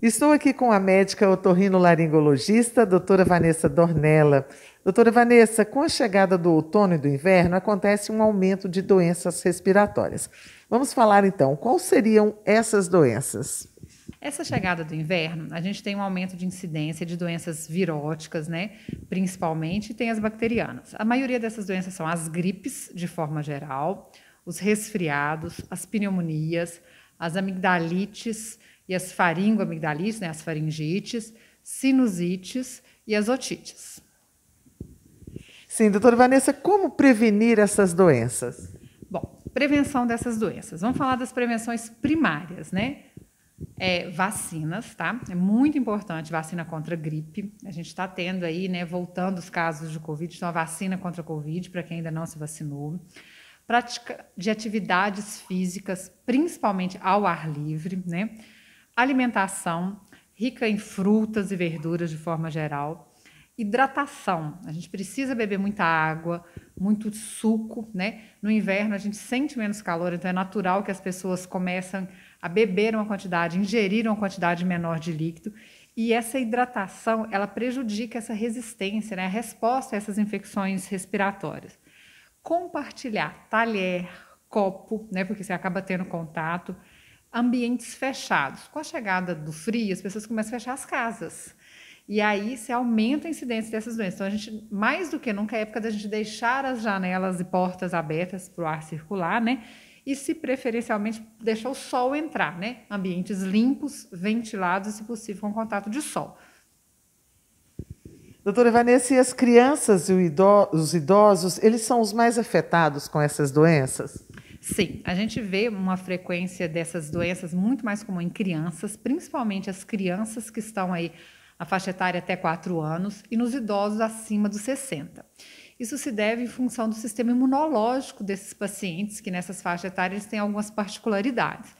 Estou aqui com a médica otorrinolaringologista, doutora Vanessa Dornella. Doutora Vanessa, com a chegada do outono e do inverno, acontece um aumento de doenças respiratórias. Vamos falar então, quais seriam essas doenças? Essa chegada do inverno, a gente tem um aumento de incidência de doenças viróticas, né? Principalmente, tem as bacterianas. A maioria dessas doenças são as gripes, de forma geral, os resfriados, as pneumonias, as amigdalites e as faringoamigdalites, né, as faringites, sinusites e as otites. Sim, doutora Vanessa, como prevenir essas doenças? Bom, prevenção dessas doenças. Vamos falar das prevenções primárias, né? É, vacinas, tá? É muito importante vacina contra gripe. A gente está tendo aí, né, voltando os casos de Covid, então a vacina contra a Covid, para quem ainda não se vacinou prática de atividades físicas, principalmente ao ar livre, né? Alimentação rica em frutas e verduras de forma geral, hidratação. A gente precisa beber muita água, muito suco, né? No inverno a gente sente menos calor, então é natural que as pessoas começam a beber uma quantidade, ingerir uma quantidade menor de líquido. E essa hidratação, ela prejudica essa resistência, né? a resposta a essas infecções respiratórias compartilhar talher, copo, né, porque você acaba tendo contato, ambientes fechados. Com a chegada do frio, as pessoas começam a fechar as casas. E aí se aumenta a incidência dessas doenças. Então, a gente, mais do que nunca, é época da gente deixar as janelas e portas abertas para o ar circular, né? E, se preferencialmente, deixar o sol entrar, né? Ambientes limpos, ventilados se possível, com contato de sol. Doutora Vanessa, e as crianças e os idosos, eles são os mais afetados com essas doenças? Sim, a gente vê uma frequência dessas doenças muito mais comum em crianças, principalmente as crianças que estão aí a faixa etária até 4 anos e nos idosos acima dos 60. Isso se deve em função do sistema imunológico desses pacientes, que nessas faixas etárias têm algumas particularidades.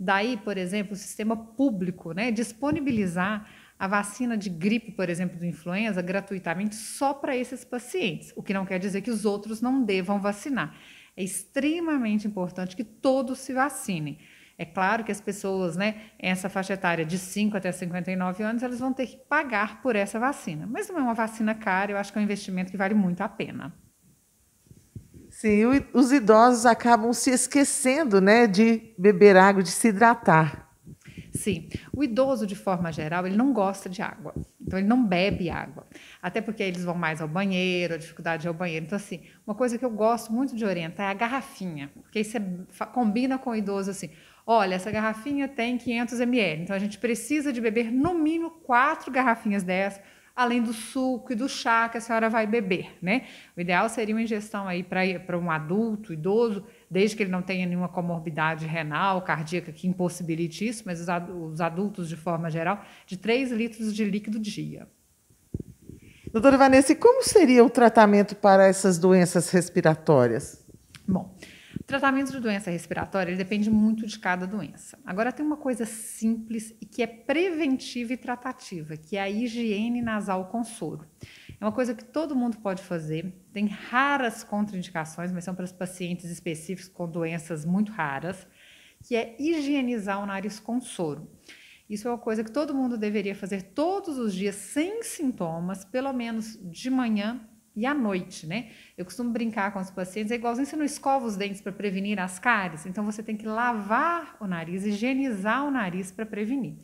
Daí, por exemplo, o sistema público, né, disponibilizar a vacina de gripe, por exemplo, do influenza, gratuitamente só para esses pacientes, o que não quer dizer que os outros não devam vacinar. É extremamente importante que todos se vacinem. É claro que as pessoas, né, essa faixa etária de 5 até 59 anos, elas vão ter que pagar por essa vacina. Mas não é uma vacina cara, eu acho que é um investimento que vale muito a pena. Sim, os idosos acabam se esquecendo, né, de beber água, de se hidratar. Sim, o idoso, de forma geral, ele não gosta de água. Então, ele não bebe água. Até porque eles vão mais ao banheiro, a dificuldade é o banheiro. Então, assim, uma coisa que eu gosto muito de orientar é a garrafinha. Porque aí você combina com o idoso assim: olha, essa garrafinha tem 500 ml. Então, a gente precisa de beber no mínimo quatro garrafinhas dessas além do suco e do chá que a senhora vai beber, né? O ideal seria uma ingestão aí para um adulto, idoso, desde que ele não tenha nenhuma comorbidade renal, cardíaca que impossibilite isso, mas os adultos de forma geral, de 3 litros de líquido dia. Doutora Vanessa, e como seria o tratamento para essas doenças respiratórias? Bom, o tratamento de doença respiratória depende muito de cada doença. Agora, tem uma coisa simples e que é preventiva e tratativa, que é a higiene nasal com soro. É uma coisa que todo mundo pode fazer, tem raras contraindicações, mas são para os pacientes específicos com doenças muito raras, que é higienizar o nariz com soro. Isso é uma coisa que todo mundo deveria fazer todos os dias, sem sintomas, pelo menos de manhã e à noite, né? Eu costumo brincar com os pacientes, é igualzinho você não escova os dentes para prevenir as cáries, então você tem que lavar o nariz, higienizar o nariz para prevenir.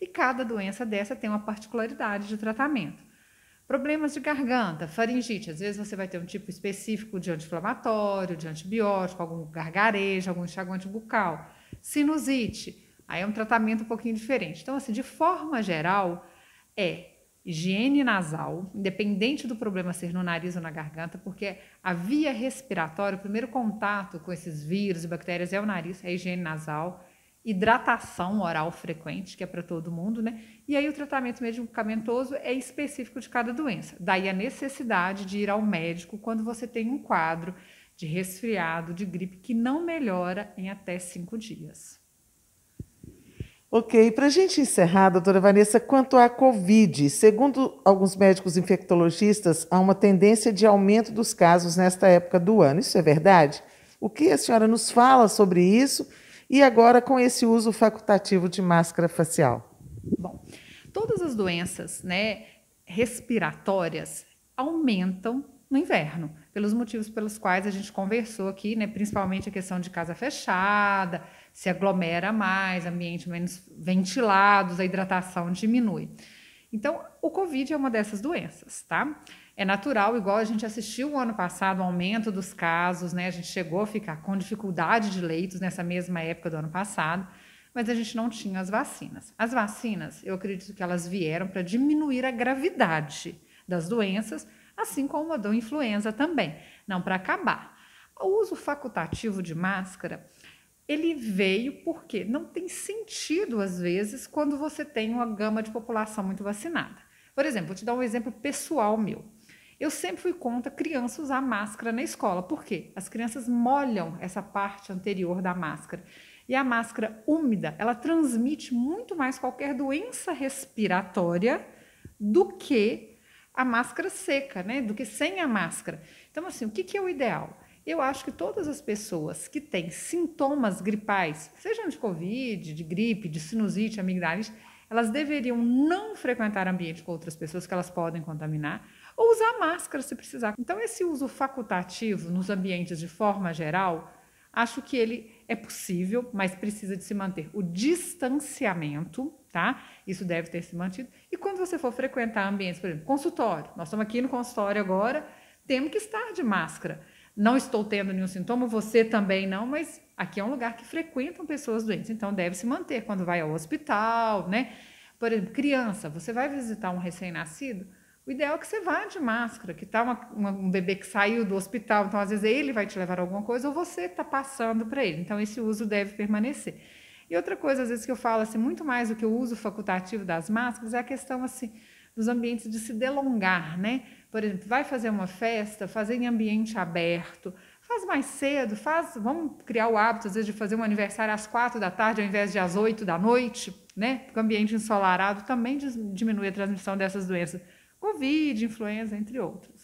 E cada doença dessa tem uma particularidade de tratamento. Problemas de garganta, faringite, às vezes você vai ter um tipo específico de anti-inflamatório, de antibiótico, algum gargarejo, algum enxaguante bucal. Sinusite, aí é um tratamento um pouquinho diferente. Então, assim, de forma geral, é higiene nasal, independente do problema ser no nariz ou na garganta, porque a via respiratória, o primeiro contato com esses vírus e bactérias é o nariz, é a higiene nasal, hidratação oral frequente, que é para todo mundo, né? E aí o tratamento medicamentoso é específico de cada doença. Daí a necessidade de ir ao médico quando você tem um quadro de resfriado, de gripe que não melhora em até cinco dias. Ok, para a gente encerrar, doutora Vanessa, quanto à Covid, segundo alguns médicos infectologistas, há uma tendência de aumento dos casos nesta época do ano. Isso é verdade? O que a senhora nos fala sobre isso? E agora com esse uso facultativo de máscara facial? Bom, todas as doenças né, respiratórias aumentam no inverno, pelos motivos pelos quais a gente conversou aqui, né, principalmente a questão de casa fechada, se aglomera mais, ambiente menos ventilados, a hidratação diminui. Então, o Covid é uma dessas doenças, tá? É natural, igual a gente assistiu o ano passado, o aumento dos casos, né? A gente chegou a ficar com dificuldade de leitos nessa mesma época do ano passado, mas a gente não tinha as vacinas. As vacinas, eu acredito que elas vieram para diminuir a gravidade das doenças, assim como a da influenza também, não para acabar. O uso facultativo de máscara, ele veio porque não tem sentido, às vezes, quando você tem uma gama de população muito vacinada. Por exemplo, vou te dar um exemplo pessoal meu. Eu sempre fui contra criança usar máscara na escola. Por quê? As crianças molham essa parte anterior da máscara. E a máscara úmida, ela transmite muito mais qualquer doença respiratória do que a máscara seca, né? Do que sem a máscara. Então, assim, o que, que é o ideal? Eu acho que todas as pessoas que têm sintomas gripais, sejam de Covid, de gripe, de sinusite, amigdalite, elas deveriam não frequentar ambiente com outras pessoas que elas podem contaminar ou usar máscara se precisar. Então, esse uso facultativo nos ambientes de forma geral, acho que ele é possível, mas precisa de se manter o distanciamento, tá? Isso deve ter se mantido. E quando você for frequentar ambientes, por exemplo, consultório, nós estamos aqui no consultório agora, temos que estar de máscara. Não estou tendo nenhum sintoma, você também não, mas aqui é um lugar que frequentam pessoas doentes, então deve se manter quando vai ao hospital, né? Por exemplo, criança, você vai visitar um recém-nascido, o ideal é que você vá de máscara, que está um bebê que saiu do hospital, então às vezes ele vai te levar alguma coisa ou você está passando para ele. Então esse uso deve permanecer. E outra coisa, às vezes, que eu falo assim, muito mais do que o uso facultativo das máscaras, é a questão assim dos ambientes de se delongar, né? Por exemplo, vai fazer uma festa, fazer em ambiente aberto, faz mais cedo, faz, vamos criar o hábito, às vezes, de fazer um aniversário às quatro da tarde ao invés de às oito da noite, né? Porque o ambiente ensolarado também diminui a transmissão dessas doenças Covid, influenza, entre outros.